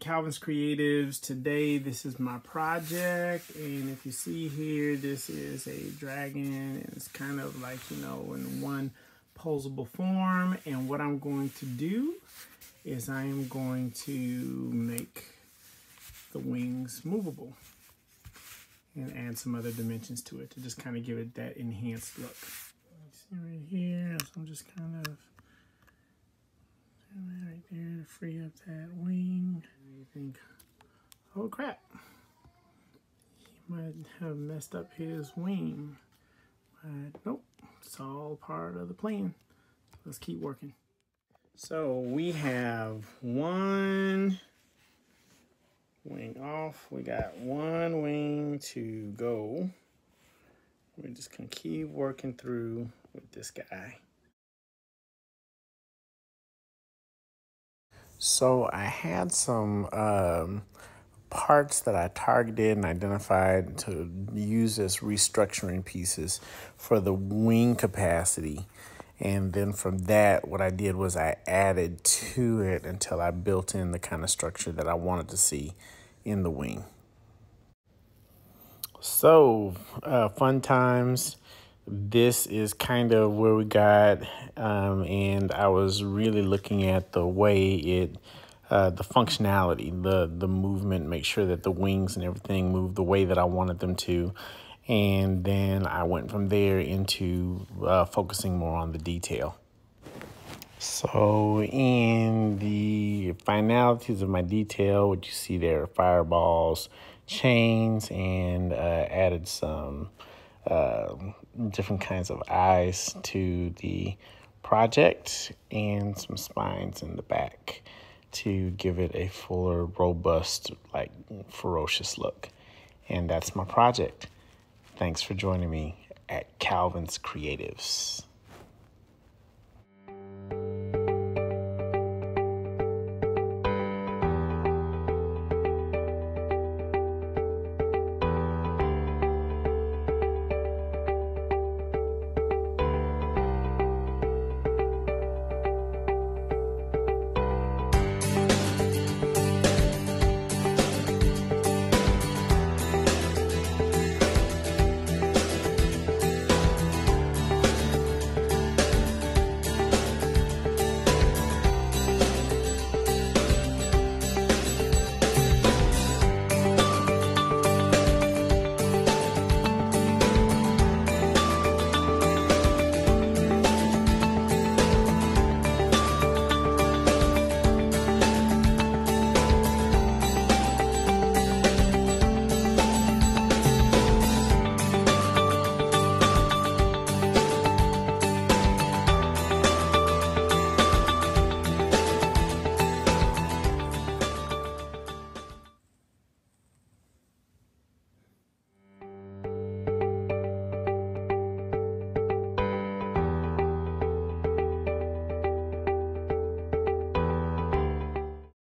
Calvin's Creatives. Today, this is my project, and if you see here, this is a dragon, and it's kind of like, you know, in one posable form, and what I'm going to do is I am going to make the wings movable and add some other dimensions to it to just kind of give it that enhanced look. See right here, so I'm just kind of right there to free up that wing. You think, oh crap, he might have messed up his wing. But nope, it's all part of the plan. Let's keep working. So we have one wing off. We got one wing to go. We're just gonna keep working through with this guy. So I had some um, parts that I targeted and identified to use as restructuring pieces for the wing capacity. And then from that, what I did was I added to it until I built in the kind of structure that I wanted to see in the wing. So, uh, fun times this is kind of where we got, um, and I was really looking at the way it, uh, the functionality, the the movement, make sure that the wings and everything move the way that I wanted them to, and then I went from there into uh, focusing more on the detail. So in the finalities of my detail, what you see there are fireballs, chains, and uh, added some uh, different kinds of eyes to the project and some spines in the back to give it a fuller, robust, like ferocious look. And that's my project. Thanks for joining me at Calvin's Creatives.